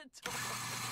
listen to him.